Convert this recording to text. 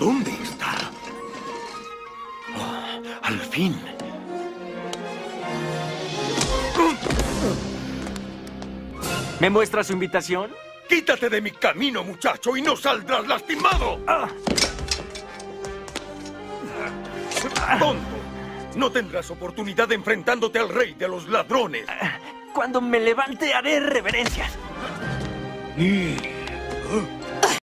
¿Dónde está? Oh, al fin. ¿Me muestra su invitación? Quítate de mi camino, muchacho, y no saldrás lastimado. Ah. ¡Tonto! No tendrás oportunidad enfrentándote al rey de los ladrones. Ah, cuando me levante haré reverencias. Mm.